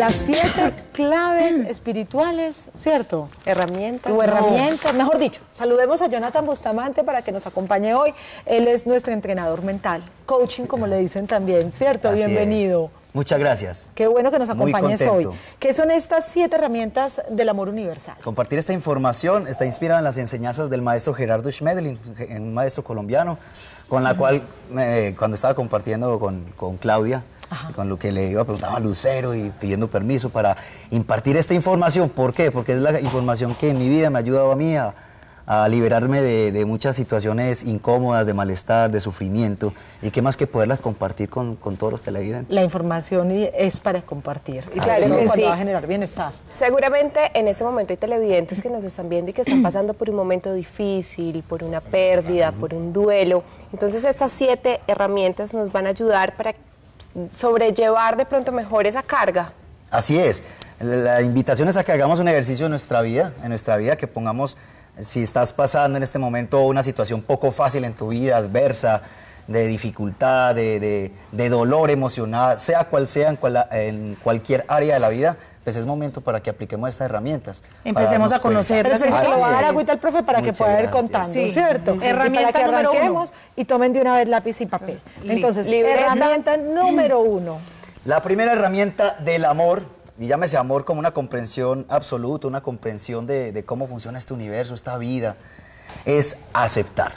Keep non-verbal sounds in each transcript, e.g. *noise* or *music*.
las siete *laughs* claves espirituales, ¿cierto? Herramientas. O herramientas, mejor dicho. Saludemos a Jonathan Bustamante para que nos acompañe hoy. Él es nuestro entrenador mental, coaching como le dicen también, ¿cierto? Así Bienvenido. es. Muchas gracias. Qué bueno que nos acompañes hoy. ¿Qué son estas siete herramientas del amor universal? Compartir esta información está inspirada en las enseñanzas del maestro Gerardo Schmedlin, un maestro colombiano, con la cual eh, cuando estaba compartiendo con, con Claudia, con lo que le iba a preguntar a Lucero y pidiendo permiso para impartir esta información. ¿Por qué? Porque es la información que en mi vida me ha ayudado a mí a, a liberarme de, de muchas situaciones incómodas, de malestar, de sufrimiento, y qué más que poderlas compartir con, con todos los televidentes. La información es para compartir. Y Claro que cuando sí. va a generar bienestar. Seguramente en ese momento hay televidentes que nos están viendo y que están pasando por un momento difícil, por una pérdida, por un duelo. Entonces estas siete herramientas nos van a ayudar para sobrellevar de pronto mejor esa carga. Así es. La invitación es a que hagamos un ejercicio en nuestra vida, en nuestra vida, que pongamos, si estás pasando en este momento una situación poco fácil en tu vida, adversa, de dificultad, de, de- de dolor emocional, sea cual sea en, cual- en cualquier área de la vida, pues es momento para que apliquemos estas herramientas. Empecemos a conocer Pero que Así voy a dar agüita al profe para que pueda ir contando, Sí. ¿cierto? Y Herramienta para que número uno. arranquemos y tomen de una vez lápiz y papel. Entonces, Libreta. herramienta número uno. La primera herramienta del amor, y llámese amor como una comprensión absoluta, una comprensión de, de cómo funciona este universo, esta vida, es aceptar.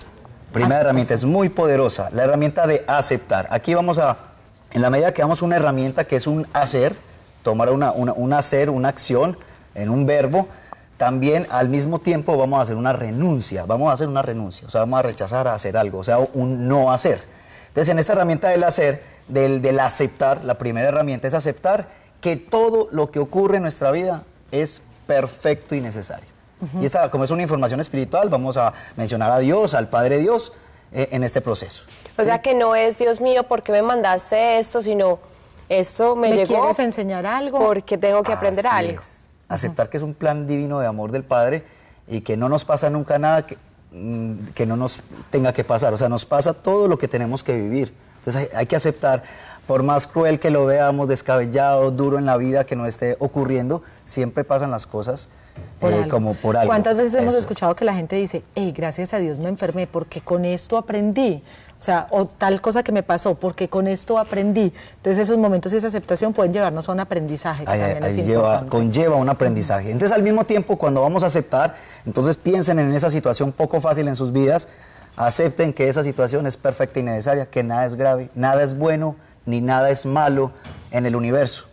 Primera herramienta, es muy poderosa, la herramienta de aceptar. Aquí vamos a, en la medida que damos una herramienta que es un hacer, tomar una, una- un hacer, una acción en un verbo, también al mismo tiempo vamos a hacer una renuncia, vamos a hacer una renuncia, o sea, vamos a rechazar a hacer algo, o sea, un no hacer. Entonces, en esta herramienta del hacer, del, del aceptar, la primera herramienta es aceptar que todo lo que ocurre en nuestra vida es perfecto y necesario. Y esta, como es una información espiritual, vamos a mencionar a Dios, al Padre Dios, eh, en este proceso. O sea que no es Dios mío porque me mandaste esto, sino esto me, ¿Me llegó quieres enseñar algo? porque tengo que aprender Así algo. es. Aceptar que es un plan divino de amor del Padre y que no nos pasa nunca nada que, mm, que no nos tenga que pasar. O sea, nos pasa todo lo que tenemos que vivir. Entonces hay, hay que aceptar, por más cruel que lo veamos, descabellado, duro en la vida que nos esté ocurriendo, siempre pasan las cosas Por eh, algo. como por algo. ¿Cuántas veces hemos Eso escuchado que la gente dice, hey, gracias a Dios me enfermé porque con esto aprendí? O sea, o tal cosa que me pasó porque con esto aprendí. Entonces esos momentos y esa aceptación pueden llevarnos a un aprendizaje que Ahí- también ahí es lleva- importante. conlleva un aprendizaje. Entonces, al mismo tiempo, cuando vamos a aceptar, entonces piensen en esa situación poco fácil en sus vidas, acepten que esa situación es perfecta y necesaria, que nada es grave, nada es bueno, ni nada es malo en el universo.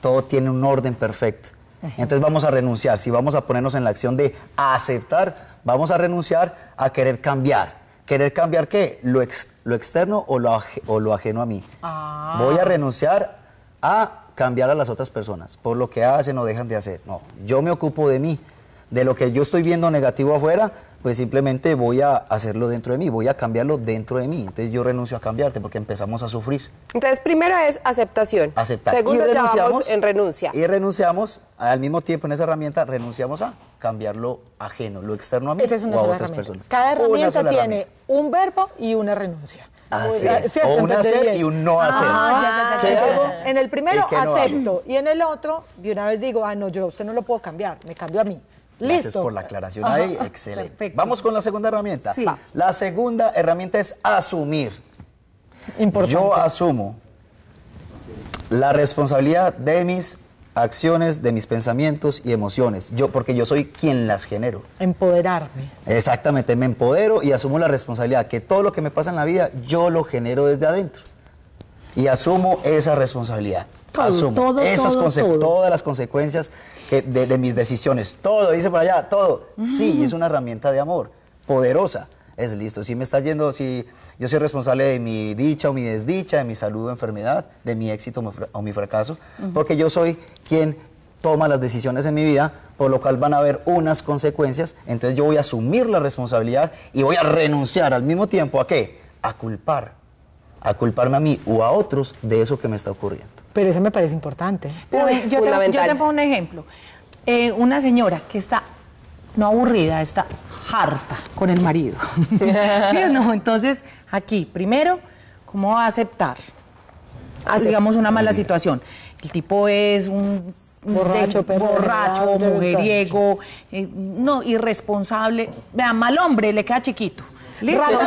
Todo tiene un orden perfecto. Entonces vamos a renunciar, si vamos a ponernos en la acción de aceptar, vamos a renunciar a querer cambiar. ¿Querer cambiar qué? Lo, ex- lo externo o lo, o lo ajeno a mí. Voy a renunciar a cambiar a las otras personas por lo que hacen o dejan de hacer. No, yo me ocupo de mí. De lo que yo estoy viendo negativo afuera, pues simplemente voy a hacerlo dentro de mí, voy a cambiarlo dentro de mí. Entonces yo renuncio a cambiarte porque empezamos a sufrir. Entonces, primero es aceptación. Aceptar. Segundo, y renunciamos, en renuncia. Y renunciamos, al mismo tiempo en esa herramienta, renunciamos a cambiar lo ajeno, lo externo a mí Esa es una o a sola otras herramienta. personas. Cada herramienta tiene herramienta. un verbo y una renuncia. Así es. O un hacer y un no hacer. Ah, ya, ya, ya, ¿Qué ya. hago? En el primero ¿Y qué no acepto y en el otro de una vez digo, ah, no, yo usted no lo puedo cambiar, me cambio a mí. Gracias Listo. por la aclaración ahí, excelente. perfecto. Vamos con la segunda herramienta. Sí. La segunda herramienta es asumir. Importante. Yo asumo la responsabilidad de mis acciones, de mis pensamientos y emociones. Yo, porque yo soy quien las genero. Empoderarme. Exactamente, me empodero y asumo la responsabilidad que todo lo que me pasa en la vida yo lo genero desde adentro. Y asumo esa responsabilidad. Todo, asumo todo, esas todo, todas las consecuencias que- de, de mis decisiones. Todo, dice por allá, todo. Sí, es una herramienta de amor, poderosa. Es listo. Si me está yendo, si yo soy responsable de mi dicha o mi desdicha, de mi salud o enfermedad, de mi éxito o mi fra- o mi fracaso, porque yo soy quien toma las decisiones en mi vida, por lo cual van a haber unas consecuencias, entonces yo voy a asumir la responsabilidad y voy a renunciar al mismo tiempo a qué? A culpar, a culparme a mí o a otros de eso que me está ocurriendo. Pero eso me parece importante. Pero Uy, yo, te, fundamental. yo te pongo un ejemplo. Eh, una señora que está, no aburrida, está harta con el marido. *laughs* ¿Sí o no? Entonces, aquí, primero, ¿cómo aceptar? Aceptar. Digamos una mala situación. el tipo es un Borracho, de- borracho, mujeriego, eh, no, irresponsable. Vean, mal hombre, le queda chiquito. ¿Listo? Patas.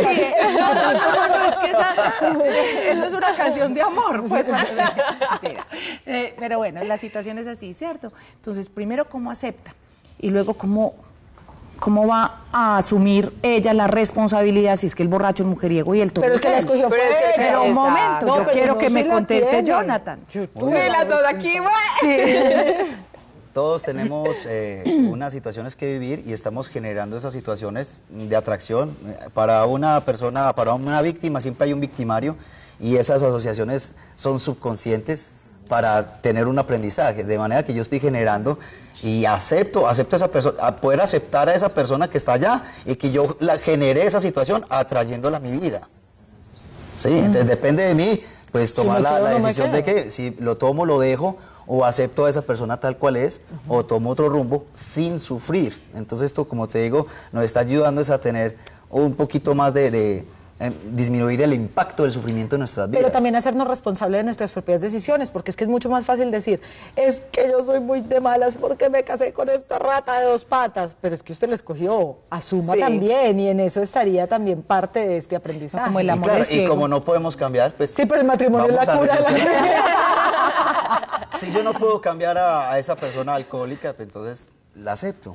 *laughs* Sí, eso, no, no, no, es que esa- es una canción de amor, pues. Mentira. Eh, pero bueno, la situación es así, ¿cierto? Entonces, primero, ¿cómo acepta? Y luego, ¿cómo, cómo va a asumir ella la responsabilidad si es que el borracho, el mujeriego y el todo Pero es que la escogió Pero es un momento, No, yo pero quiero no que me la conteste tiene. Jonathan. Mira, todo aquí, Todos tenemos eh, *clears throat* unas situaciones que vivir y estamos generando esas situaciones de atracción. Eh, Para una persona, para una víctima siempre hay un victimario y esas asociaciones son subconscientes para tener un aprendizaje. De manera que yo estoy generando y acepto, acepto a esa persona, a poder aceptar a esa persona que está allá y que yo la generé esa situación atrayéndola a mi vida. Sí, entonces depende de mí, pues tomar la, no decisión de que si lo tomo, lo dejo, o acepto a esa persona tal cual es, o tomo otro rumbo sin sufrir. Entonces esto, como te digo, nos está ayudando es a tener un poquito más de, de, eh, disminuir el impacto del sufrimiento en nuestras vidas. Pero también hacernos responsables de nuestras propias decisiones, porque es que es mucho más fácil decir, es que yo soy muy de malas porque me casé con esta rata de dos patas, pero es que usted la escogió, asuma Sí. también, y en eso estaría también parte de este aprendizaje. Como el Y amor claro, y ciego. como no podemos cambiar, pues... Sí, pero el matrimonio es la cura de la. *laughs* *laughs* Si yo no puedo cambiar a, a esa persona alcohólica, pues entonces la acepto.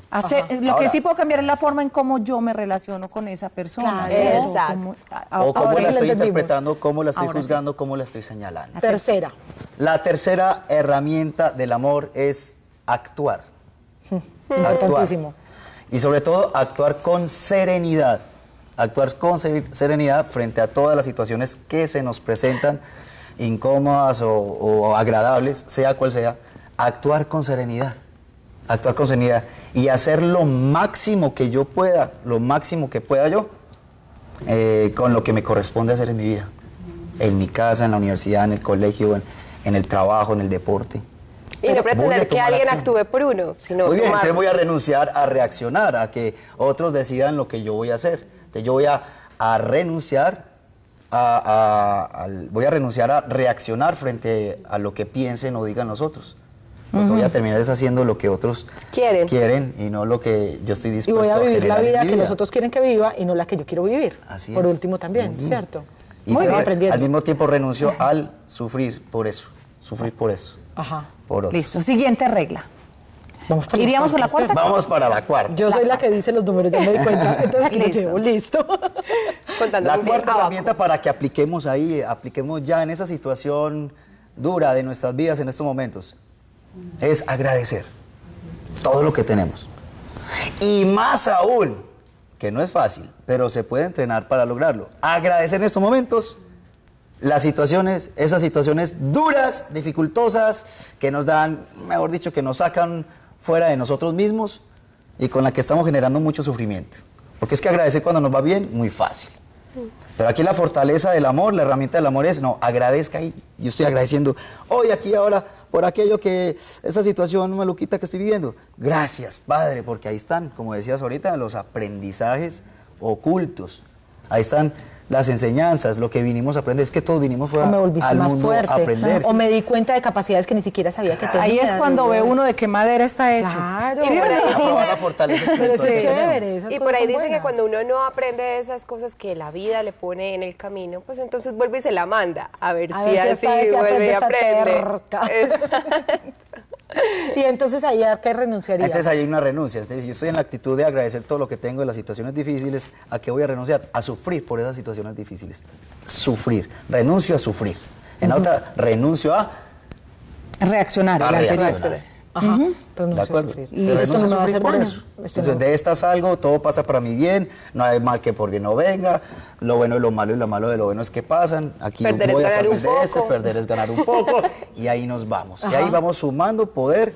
Lo que sí puedo cambiar es la forma en cómo yo me relaciono con esa persona. Claro. Exacto. A- O cómo ahora la estoy interpretando, cómo la estoy Ahora sí. juzgando, cómo la estoy señalando. Tercera. La tercera herramienta del amor es actuar. Importantísimo. Y sobre todo actuar con serenidad. Actuar con se- serenidad frente a todas las situaciones que se nos presentan, incómodas o, o agradables, sea cual sea. Actuar con serenidad. Actuar con serenidad. Y hacer lo máximo que yo pueda, lo máximo que pueda yo, eh, con lo que me corresponde hacer en mi vida. En mi casa, en la universidad, en el colegio, en, en el trabajo, en el deporte. Y no pretender que alguien acción. actúe por uno, sino Muy bien, tomar- entonces voy a renunciar a reaccionar, a que otros decidan lo que yo voy a hacer. Entonces yo voy a, a renunciar a, a- al- voy a renunciar a reaccionar frente a lo que piensen o digan los otros. Porque voy a terminar es haciendo lo que otros Quieren. quieren y no lo que yo estoy Y dispuesto voy a vivir la vida que los otros quieren que viva y no la que yo quiero vivir. Así Por es. último también. ¿cierto? Y Muy bien. aprendiendo. al mismo tiempo renuncio al sufrir por eso, sufrir por eso, Ajá. por otros. Listo, siguiente regla. Vamos por ¿Iríamos por la cuarta? Vamos para la cuarta. Yo soy la que dice los números, ya me di cuenta. *laughs* Entonces aquí lo Listo. llevo, listo. *laughs* contando La cuarta abajo. herramienta para que apliquemos ahí, apliquemos ya en esa situación dura de nuestras vidas en estos momentos, es agradecer todo lo que tenemos. Y más aún, que no es fácil, pero se puede entrenar para lograrlo. Agradecer en estos momentos las situaciones, esas situaciones duras, dificultosas, que nos dan, mejor dicho, que nos sacan fuera de nosotros mismos y con la que estamos generando mucho sufrimiento. Porque es que agradecer cuando nos va bien, muy fácil. Pero aquí la fortaleza del amor, la herramienta del amor es, no, agradezca y yo estoy agradeciendo hoy, aquí, ahora, por aquello que, esta situación maluquita que estoy viviendo. Gracias, Padre, porque ahí están, como decías ahorita, los aprendizajes ocultos. Ahí están las enseñanzas, lo que vinimos a aprender. Es que todos vinimos fue O me volviste al más mundo fuerte. a aprender. O me di cuenta de capacidades que ni siquiera sabía que tenía. Ahí es cuando ve uno de qué madera está hecho. Claro. ¿Sí por ahí dice- Pero chévere. Y por ahí dice que cuando uno no aprende esas cosas que la vida le pone en el camino, pues entonces vuelve y se la manda. A ver A si ver si así vuelve y aprende. *laughs* Y entonces ahí a qué renunciaría. Entonces ahí hay una renuncia. Entonces, yo estoy en la actitud de agradecer todo lo que tengo en las situaciones difíciles. ¿A qué voy a renunciar? A sufrir por esas situaciones difíciles. Sufrir. Renuncio a sufrir. En la otra, renuncio a, Reaccionar, a anterior. reaccionar. Ajá. ¿De renuncio a acuerdo? sufrir. Y esto renuncio no a me va a sufrir hacer por daño. eso. Esto Entonces, no. de esta salgo, todo pasa para mi bien, no hay mal que por bien no venga, lo bueno es lo malo y lo malo de lo bueno es que pasan, aquí Perder voy es a ganar salir un de este, poco. perder es ganar un poco, *laughs* y ahí nos vamos. Y ahí vamos sumando poder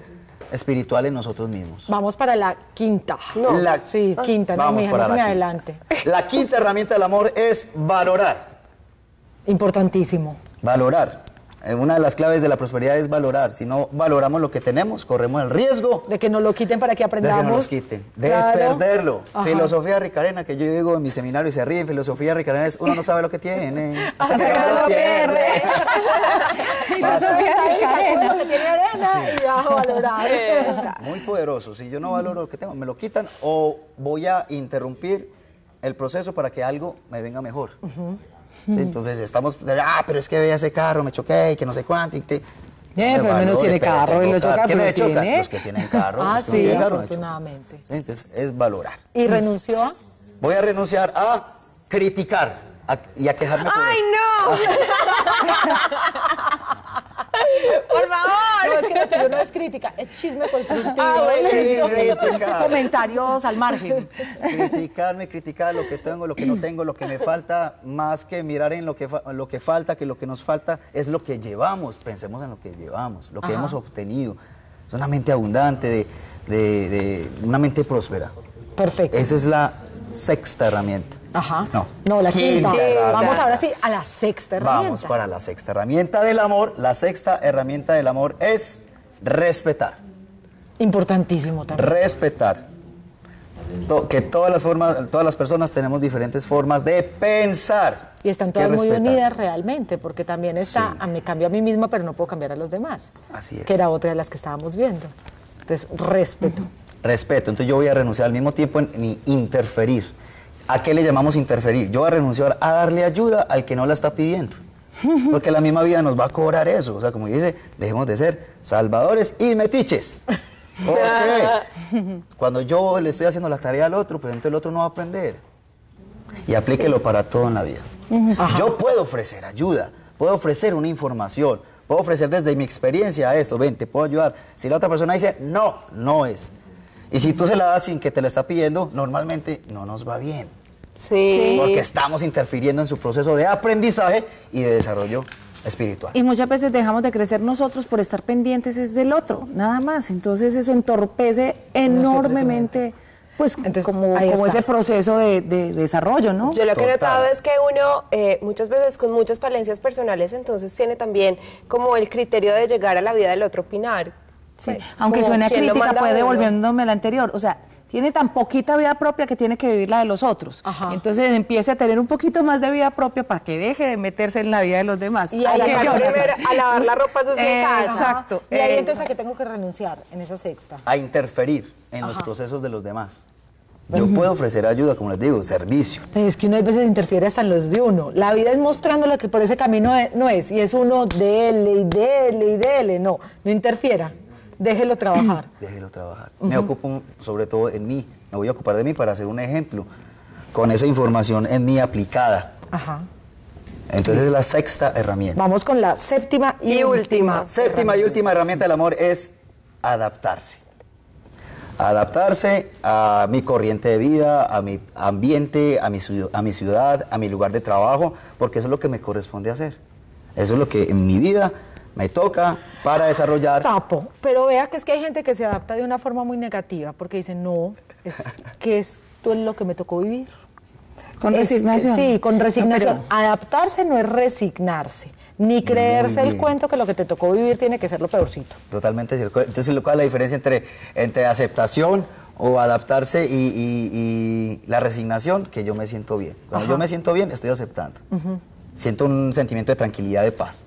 espiritual en nosotros mismos. Vamos para la quinta. No. La- Sí, quinta, no, Vamos mija, para no se me adelante. La quinta herramienta del amor es valorar. Importantísimo. Valorar. Eh, Una de las claves de la prosperidad es valorar. Si no valoramos lo que tenemos, corremos el riesgo De que nos lo quiten para que de aprendamos. que nos los quiten, de Claro. perderlo. Ajá. Filosofía ricarena, que yo digo en mi seminario y se ríen, filosofía ricarena es uno no sabe lo que tiene. hasta *laughs* Hasta que que lo lo pierde. *laughs* Filosofía de lo que tiene arena y vas a valorar. Muy poderoso. Si yo no valoro lo que tengo, me lo quitan o voy a interrumpir el proceso para que algo me venga mejor. Sí, entonces estamos, ah, pero es que vea ese carro, me choqué y que no sé cuánto. y te- Me pero al menos tiene carro, y lo choca, ¿Quién pero choca? tiene. Los que tienen carro. *laughs* Ah, sí, tienen carro, afortunadamente. Sí, Entonces es valorar. Y renunció a. Voy a renunciar a criticar a- y a quejarme por ¡Ay, eso. no! *laughs* *laughs* ¡Por favor! No, es que lo tuyo no es crítica, es chisme constructivo. Ah, bueno. Comentarios al margen. criticarme, criticar lo que tengo, lo que no tengo, lo que me falta, más que mirar en lo que, fa- lo que falta, que lo que nos falta es lo que llevamos. Pensemos en lo que llevamos, lo que hemos obtenido. Es una mente abundante, de, de- de una mente próspera. Perfecto. Esa es la sexta herramienta. Ajá. No, No, la quinta. herramienta. Vamos ahora sí a la sexta herramienta. Vamos para la sexta herramienta del amor. La sexta herramienta del amor es respetar. Importantísimo también. respetar que todas las formas todas las personas tenemos diferentes formas de pensar Y están todas muy unidas realmente, porque también está, Sí. a me cambio a mí misma, pero no puedo cambiar a los demás. Así es. Que era otra de las que estábamos viendo. Entonces, respeto. respeto entonces yo voy a renunciar al mismo tiempo en, en interferir a qué le llamamos interferir yo voy a renunciar a darle ayuda al que no la está pidiendo *laughs* porque la misma vida nos va a cobrar eso o sea como dice dejemos de ser salvadores y metiches. *laughs* Cuando yo le estoy haciendo la tarea al otro, pues entonces el otro no va a aprender. Y aplíquelo para todo en la vida. Yo puedo ofrecer ayuda, puedo ofrecer una información, puedo ofrecer desde mi experiencia esto, ven, te puedo ayudar. Si la otra persona dice, no, no es. Y si tú se la das sin que te la está pidiendo, normalmente no nos va bien. Sí. Porque estamos interfiriendo en su proceso de aprendizaje y de desarrollo espiritual. Y muchas veces dejamos de crecer nosotros por estar pendientes es del otro, nada más. Entonces eso entorpece enormemente, pues, Entonces, como, como ese proceso de, de desarrollo, ¿no? Yo lo que he notado es que uno eh, muchas veces con muchas falencias personales entonces tiene también como el criterio de llegar a la vida del otro opinar. Sí, Pues, aunque suene a crítica, puede devolviéndome la anterior. O sea, tiene tan poquita vida propia que tiene que vivir la de los otros. Ajá. Entonces empiece a tener un poquito más de vida propia para que deje de meterse en la vida de los demás. Y a primero- a lavar la ropa sucia en Eh, casa. Exacto. Y ahí Eh, entonces a qué tengo que renunciar en esa sexta. a interferir en los procesos de los demás. Yo puedo ofrecer ayuda, como les digo, servicio. Es que uno a veces interfiere hasta en los de uno. La vida es mostrando lo que por ese camino e- no es. Y es uno dele y dele y dele. No, no interfiera. Déjelo trabajar. *clears throat* Déjelo trabajar. Me ocupo sobre todo en mí. Me voy a ocupar de mí para hacer un ejemplo. Con esa información en mí aplicada. Ajá. Entonces es la sexta herramienta. Vamos con la séptima y, Y última. Séptima y última herramienta del amor es adaptarse. Adaptarse a mi corriente de vida, a mi ambiente, a mi, a mi ciudad, a mi lugar de trabajo, porque eso es lo que me corresponde hacer. Eso es lo que en mi vida me toca para desarrollar. Tapo. Pero vea que es que hay gente que se adapta de una forma muy negativa porque dice, no, es que esto es lo que me tocó vivir. Con Es que- resignación. sí, con No, resignación. pero- Adaptarse no es resignarse, ni creerse el cuento que lo que te tocó vivir tiene que ser lo peorcito. Totalmente cierto. Entonces, ¿cuál es la diferencia entre, entre aceptación o adaptarse y, y- y la resignación? Que yo me siento bien. Cuando yo me siento bien, estoy aceptando. Siento un sentimiento de tranquilidad, de paz.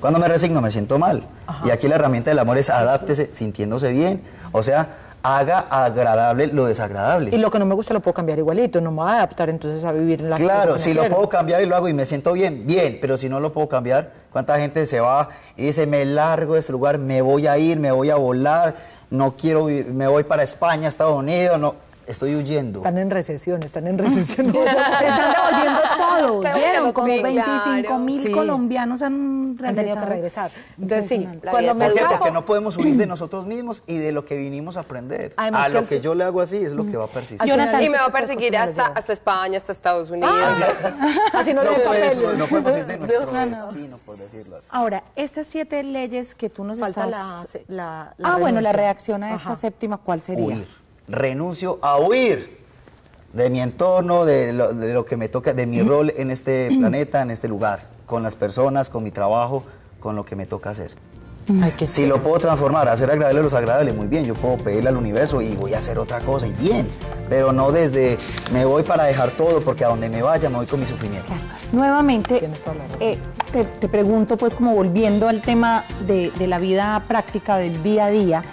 Cuando me resigno, me siento mal. Y aquí la herramienta del amor es adáptese sintiéndose bien. O sea, haga agradable lo desagradable. Y lo que no me gusta lo puedo cambiar igualito, no me voy a adaptar entonces a vivir en la Claro, si lo puedo cambiar y lo hago y me siento bien, bien, pero si no lo puedo cambiar, ¿cuánta gente se va y dice, me largo de este lugar, me voy a ir, me voy a volar, no quiero, vi- me voy para España, Estados Unidos, no, estoy huyendo. Están en recesión, están en recesión. *laughs* Se están devolviendo todos, Pero ¿vieron? Como sí, 25 mil Sí. colombianos han Han tenido regresado. que regresar. Entonces sí. La cuando me escapo, Porque no podemos huir de nosotros mismos y de lo que vinimos a aprender. Además a que lo al que yo le hago así es lo que va a persistir. Jonathan, final Y me va a perseguir hasta, hasta España, hasta Estados Unidos. hasta- Así no, no, le den puedes- papeles. no podemos ir de *laughs* nuestro No, no. destino, por decirlo así. Ahora, estas siete leyes que tú nos Falta estás... la, la- la ah, bueno, la reacción a esta Ajá. séptima, ¿cuál sería? Huir. Renuncio a huir de mi entorno, de lo, de lo que me toca, de mi rol en este planeta, en este lugar, con las personas, con mi trabajo, con lo que me toca hacer. Ay, qué Si lo puedo transformar, hacer agradable los agradables, muy bien, yo puedo pedirle al universo y voy a hacer otra cosa y bien, pero no desde me voy para dejar todo porque a donde me vaya me voy con mi sufrimiento. Nuevamente, eh, te, te pregunto, pues como volviendo al tema de, de la vida práctica, del día a día,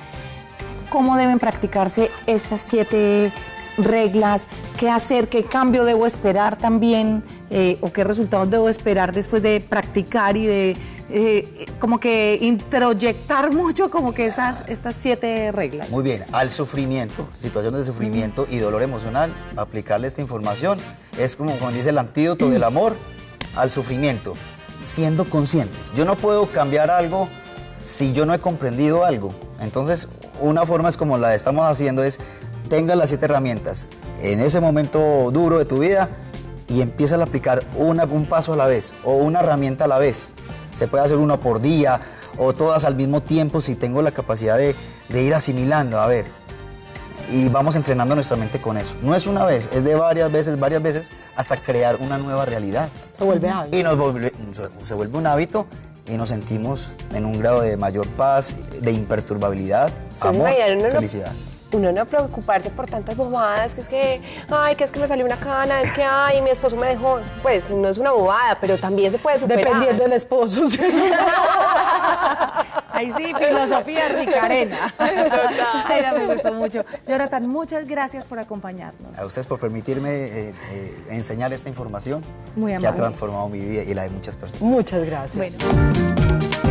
¿cómo deben practicarse estas siete reglas? ¿Qué hacer? ¿Qué cambio debo esperar también? Eh, ¿O qué resultados debo esperar después de practicar y de eh, como que introyectar *laughs* mucho como que esas, estas siete reglas? Muy bien, al sufrimiento, situaciones de sufrimiento y dolor emocional, aplicarle esta información es como cuando dice el antídoto del amor al sufrimiento, siendo conscientes. Yo no puedo cambiar algo si yo no he comprendido algo. Entonces, una forma es como la estamos haciendo es tenga las siete herramientas en ese momento duro de tu vida y empieza a aplicar una, un paso a la vez o una herramienta a la vez. Se puede hacer uno por día o todas al mismo tiempo si tengo la capacidad de, de ir asimilando. A ver, y vamos entrenando nuestra mente con eso. No es una vez, es de varias veces, varias veces, hasta crear una nueva realidad. Se vuelve hábito. Y nos se vuelve un hábito y nos sentimos en un grado de mayor paz, de imperturbabilidad, Ustedes amor, no- felicidad. uno no preocuparse por tantas bobadas, que es que, ay, que es que me salió una cana, es que, ay, mi esposo me dejó. Pues no es una bobada, pero también se puede superar. Dependiendo del esposo. sí. *laughs* Ahí sí, filosofía ricarena. *laughs* Ay, me gustó mucho. Jonathan, muchas gracias por acompañarnos. A ustedes por permitirme eh, eh, enseñar esta información Muy que ha transformado mi vida y la de muchas personas. Muchas gracias. Bueno.